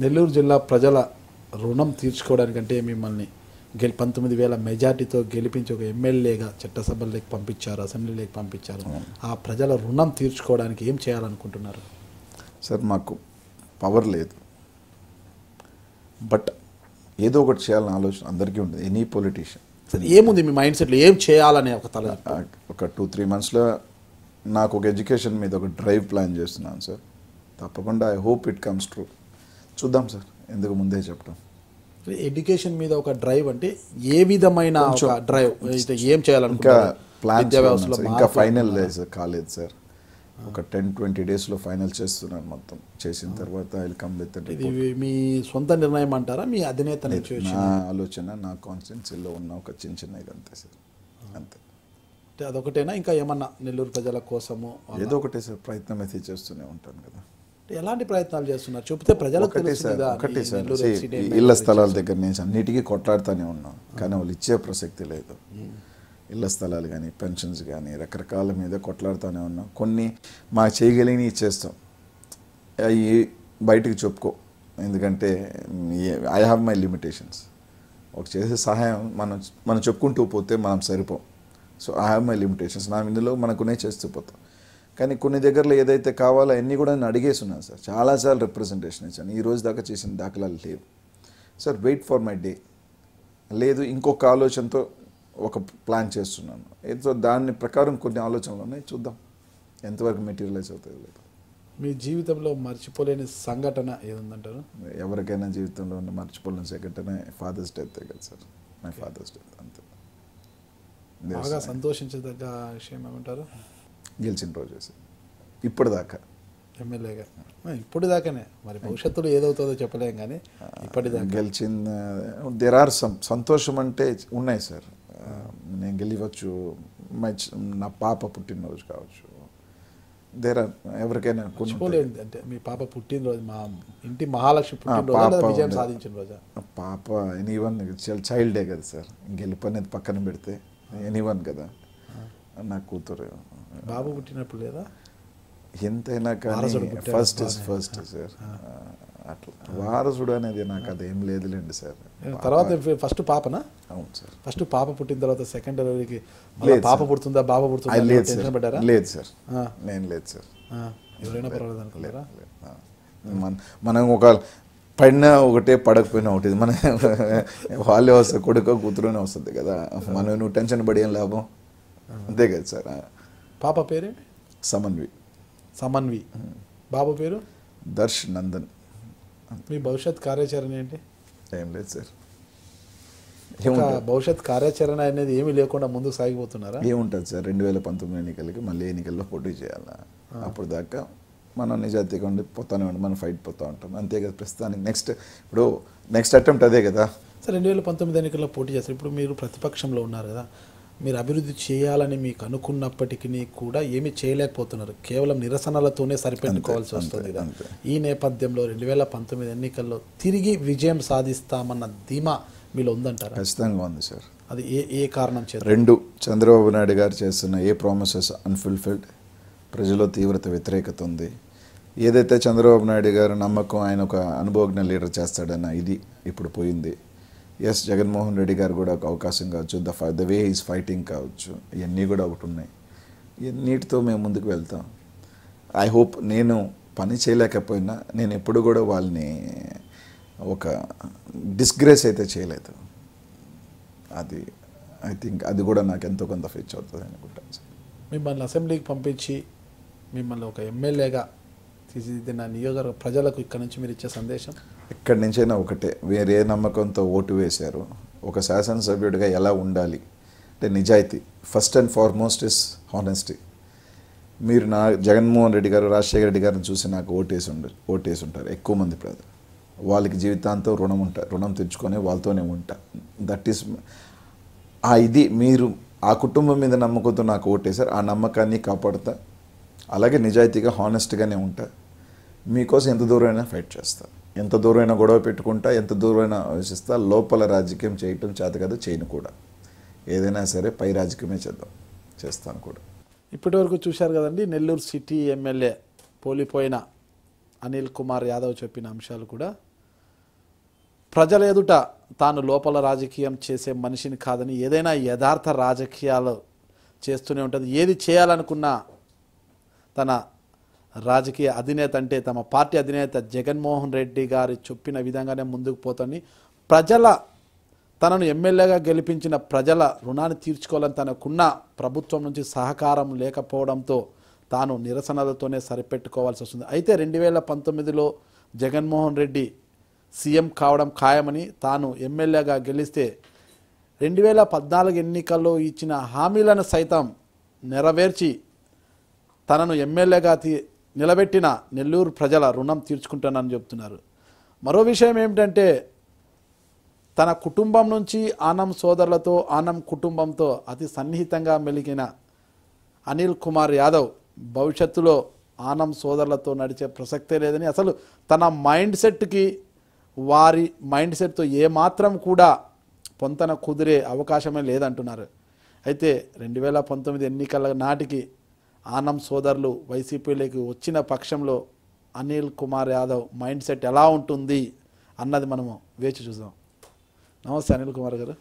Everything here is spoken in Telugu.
నెల్లూరు జిల్లా ప్రజల రుణం తీర్చుకోవడానికంటే మిమ్మల్ని గెలి పంతొమ్మిది వేల మెజార్టీతో గెలిపించి ఒక ఎమ్మెల్యేగా చట్టసభల్లోకి పంపించారు అసెంబ్లీలోకి పంపించారు. ఆ ప్రజల రుణం తీర్చుకోవడానికి ఏం చేయాలనుకుంటున్నారు? సార్ మాకు పవర్ లేదు. బట్ ఏదో ఒకటి చేయాలని ఆలోచన అందరికీ ఉంటుంది. Any politician. సరే ఏముంది మీ మైండ్ సెట్లో? ఏం చేయాలనే ఒక తల ఒక టూ త్రీ మంత్స్లో నాకు ఒక ఎడ్యుకేషన్ మీద ఒక డ్రైవ్ ప్లాన్ చేస్తున్నాను సార్. తప్పకుండా I hope it comes true. చూద్దాం సార్ ఎందుకు ముందే చెప్పడం ఎడ్యుకేషన్ మీద ఒక డ్రైవ్ అంటే ఏ విధమైన డ్రైవ్ ఏం ఇంకా చేయాలనుకుంటారు ప్లాన్ ఇంకా ఫైనల్ కాలేదు సార్. ఒక టెన్ ట్వంటీ డేస్లో ఫైనల్ చేస్తున్నాను మొత్తం. చేసిన తర్వాత కమ్ విత్ ఇది మీ సొంత నిర్ణయం అంటారా? మీ అధినేత నా ఆలోచన నా కాన్స్టిట్యున్సీలో ఉన్న ఒక చిన్న చిన్న ఇది అంతే సార్ అంతే. అంటే అదొకటేనా? ఇంకా ఏమన్నా నెల్లూరు ప్రజల కోసము ఏదో ఒకటే సార్ ప్రయత్నం అయితే చేస్తూనే ఉంటాను కదా. ఎలాంటి ప్రయత్నాలు చేస్తున్నారు? చెప్తే ప్రజలకు ఒకటే సార్ సార్. ఇళ్ళ స్థలాల దగ్గర నుంచి అన్నిటికీ కొట్లాడుతూనే ఉన్నాం. కానీ వాళ్ళు ఇచ్చే ప్రసక్తి లేదు. ఇళ్ళ స్థలాలు కానీ పెన్షన్స్ కానీ రకరకాల మీద కొట్లాడుతూనే ఉన్నాం. కొన్ని మా చేయగలిగిన ఇచ్చేస్తాం. అవి బయటికి చెప్పుకో. ఎందుకంటే ఐ హ్యావ్ మై లిమిటేషన్స్ ఒక చేసే సహాయం మనం మనం చెప్పుకుంటూ పోతే మనం సరిపోం. So I have my limitations నా ఇందులో మనకునే చేస్తూ పోతాం. కానీ కొన్ని దగ్గరలో ఏదైతే కావాలో అన్నీ కూడా నేను అడిగేసి ఉన్నాను సార్. చాలాసార్లు రిప్రజెంటేషన్ ఇచ్చాను. ఈ రోజు దాకా చేసిన దాఖలాలు లేవు. Sir wait for my day లేదు ఇంకొక ఆలోచనతో ఒక ప్లాన్ చేస్తున్నాను. ఏదో దాని ప్రకారం కొన్ని ఆలోచనలు ఉన్నాయి చూద్దాం. ఎంతవరకు మెటీరియలైజ్ అవుతుంది లేదు. మీ జీవితంలో మర్చిపోలేని సంఘటన ఏముందంటారు ఎవరికైనా జీవితంలో ఉన్న మర్చిపోలేని సెకండ్నే ఫాదర్స్ డెత్ కదా సార్. మై ఫాదర్స్ డెత్ అంతే. బాగా సంతోషించదగ్గ విషయం ఏమంటారు? గెలిచిన రోజు ఇప్పటిదాకా. ఎమ్మెల్యేగా ఇప్పుడు దాకానే మరి భవిష్యత్తులో ఏదవుతుందో చెప్పలేం కానీ ఇప్పటిదాకా. గెలిచిన దెర్ ఆర్ సమ్ సంతోషం అంటే ఉన్నాయి సార్. నేను గెలివచ్చు నా పాప పుట్టినరోజు కావచ్చు. దేర్ ఆర్ ఎవరికైనా. మర్చిపోలేదు అంటే మీ పాప పుట్టినరోజు మా ఇంటి మహాలక్ష్మి పుట్టినరోజు విజయం. సాధించిన రోజా? పాప ఎనీవన్ చైల్డే కదా సార్. గెలుపు అనేది పక్కన పెడితే ఎనీవన్ కదా. నా కూతురు. బాబు పుట్టినప్పుడు లేదా? ఎంతైనా కానీ ఫస్ట్ ఇస్. First sir. అట్లా. వారసుడు అనేది నాకు అదేం లేదులేండి సార్. తర్వాత ఫస్ట్ పాపనా? అవును సార్. ఫస్ట్ పాప పుట్టిన తర్వాత సెకండ్ డెలివరీకి పాప. పుడుతుందా బాబా పుడుతుందా లేదు సార్. పడ్డారా? లేదు సార్. నేను లేదు సార్. ఎవరైనా పర్వాలేదు. ఆ. మన మనం ఒక పడినా ఒకటే పడకపోయినా ఒకటి. మన వాళ్ళే వస్తుంది కొడుకో కూతురునే వస్తుంది కదా. మనం నువ్వు టెన్షన్ పడి ఏం లాభం? అంతే కదా సార్. పాప పేరేమి సమన్వి. సమన్వి. బాబు పేరు? దర్శ్ నందన్. మీ భవిష్యత్ కార్యాచరణ ఏంటి? ఏం లేదు సార్. భవిష్యత్ కార్యాచరణ అనేది ఏమీ లేకుండా ముందుకు సాగిపోతున్నారా? ఏముంటుంది సార్? రెండు వేల పంతొమ్మిది ఎన్నికలకి మళ్ళీ ఎన్నికల్లో పోటీ చేయాలా? అప్పుడు దాకా మనం నిజాయితీగా ఉండి పోతానే ఉండి మనం ఫైట్ పోతూ ఉంటాం. అంతే కదా ప్రస్తుతానికి. నెక్స్ట్ ఇప్పుడు నెక్స్ట్ అటెంప్ట్ అదే కదా. సరే రెండు వేల పంతొమ్మిది ఎన్నికల్లో పోటీ చేస్తారు. ఇప్పుడు మీరు ప్రతిపక్షంలో ఉన్నారు కదా. మీరు అభివృద్ధి చేయాలని మీకు అనుకున్నప్పటికీ కూడా ఏమీ చేయలేకపోతున్నారు. కేవలం నిరసనలతోనే సరిపెట్టుకోవాల్సి వస్తుంది. ఈ నేపథ్యంలో రెండు వేల పంతొమ్మిది ఎన్నికల్లో తిరిగి విజయం సాధిస్తామన్న ధీమా మీలో ఉందంటారా? ఖచ్చితంగా ఉంది సార్. అది ఏ ఏ కారణం చేత? రెండు చంద్రబాబు నాయుడు గారు చేస్తున్న ఏ ప్రామిసెస్ అన్ఫుల్ఫిల్డ్ ప్రజల్లో తీవ్రత వ్యతిరేకత ఉంది. ఏదైతే చంద్రబాబు నాయుడు గారు నమ్మకం ఆయన ఒక అనుభవజ్ఞ లీడర్ చేస్తాడన్న ఇది ఇప్పుడు పోయింది. ఎస్ జగన్మోహన్ రెడ్డి గారు కూడా ఒక అవకాశం కావచ్చు. The the way is fighting కావచ్చు. ఇవన్నీ కూడా ఒకటి ఉన్నాయి. ఇవన్నిటితో మేము ముందుకు వెళ్తాం. ఐ హోప్ నేను పని చేయలేకపోయినా నేను ఎప్పుడు కూడా వాళ్ళని ఒక డిస్గ్రేస్ అయితే చేయలేదు. అది ఐ థింక్ అది కూడా నాకు ఎంతో కొంత ఫీచ్ అవుతుంది అనుకుంటాను మిమ్మల్ని అసెంబ్లీకి పంపించి మిమ్మల్ని ఒక ఎమ్మెల్యేగా తీర్చిదిద్దిన నియోజకవర్గ ప్రజలకు ఇక్కడ నుంచి మీరు ఇచ్చే సందేశం. ఎక్కడి నుంచైనా ఒకటే వేరే నమ్మకంతో ఓటు వేశారు. ఒక శాసనసభ్యుడిగా ఎలా ఉండాలి? అంటే నిజాయితీ first and foremost is honesty మీరు నా జగన్మోహన్ రెడ్డి గారు రాజశేఖర రెడ్డి గారిని చూసి నాకు ఓటేసి ఉండ ఓటేసి ఉంటారు ఎక్కువ మంది ప్రజలు. వాళ్ళకి జీవితాంతం రుణం ఉంటారు రుణం తెచ్చుకొని వాళ్ళతోనే ఉంటా. దట్ ఈస్ ఆ ఇది మీరు ఆ కుటుంబం మీద నమ్మకంతో నాకు ఓటేశారు ఆ నమ్మకాన్ని కాపాడుతా అలాగే నిజాయితీగా హానెస్ట్గానే ఉంటా. మీకోసం ఎంత దూరమైనా ఫైట్ చేస్తా. ఎంత దూరమైనా గొడవ పెట్టుకుంటా ఎంత దూరమైనా ఆలోచిస్తా. లోపల రాజకీయం చేయటం చేత కదా చేయను కూడా. ఏదైనా సరే పై రాజకీయమే చేద్దాం. చేస్తాను కూడా. ఇప్పటివరకు చూశారు కదండి నెల్లూరు సిటీ ఎమ్మెల్యే పోలిపోయిన అనిల్ కుమార్ యాదవ్ చెప్పిన అంశాలు కూడా. ప్రజల ఎదుట తాను లోపల రాజకీయం చేసే మనిషిని కాదని ఏదైనా యథార్థ రాజకీయాలు చేస్తూనే ఉంటుంది. ఏది చేయాలనుకున్నా తన రాజకీయ అధినేత అంటే తమ పార్టీ అధినేత జగన్మోహన్ రెడ్డి గారి చెప్పిన విధంగానే ముందుకు పోతుంది ప్రజల తనను ఎమ్మెల్యేగా గెలిపించిన ప్రజల రుణాన్ని తీర్చుకోవాలని తనకున్న ప్రభుత్వం నుంచి సహకారం లేకపోవడంతో తాను నిరసనలతోనే సరిపెట్టుకోవాల్సి వస్తుంది. అయితే రెండు వేల పంతొమ్మిదిలో జగన్మోహన్ రెడ్డి సీఎం కావడం ఖాయమని తాను ఎమ్మెల్యేగా గెలిస్తే రెండు వేల పద్నాలుగు ఎన్నికల్లో ఇచ్చిన హామీలను సైతం నెరవేర్చి తనను ఎమ్మెల్యేగా నిలబెట్టిన నెల్లూరు ప్రజల రుణం తీర్చుకుంటానని చెప్తున్నారు. మరో విషయం ఏమిటంటే తన కుటుంబం నుంచి ఆనం సోదరులతో ఆనం కుటుంబంతో అతి సన్నిహితంగా మెలిగిన అనిల్ కుమార్ యాదవ్ భవిష్యత్తులో ఆనం సోదరులతో నడిచే ప్రసక్తే లేదని అసలు తన మైండ్ సెట్కి వారి మైండ్ సెట్తో ఏమాత్రం కూడా పొంతన కుదిరే అవకాశమే లేదంటున్నారు. అయితే రెండు వేల పంతొమ్మిది ఎన్నికల నాటికి ఆనం సోదరులు వైసీపీలోకి వచ్చిన పక్షంలో అనిల్ కుమార్ యాదవ్ మైండ్ సెట్ ఎలా ఉంటుంది అన్నది మనము వేచి చూద్దాం. నమస్తే అనిల్ కుమార్ గారు.